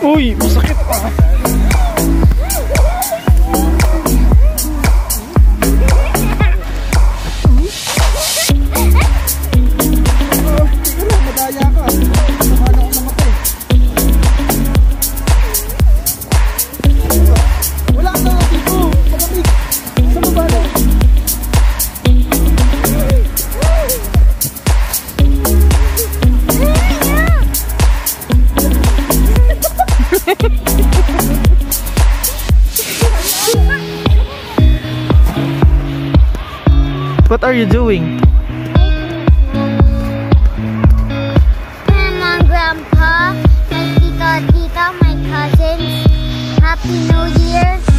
Uy, masakit pa. What are you doing? Grandma Grandpa, my tita, tita, my cousins. Happy New Year.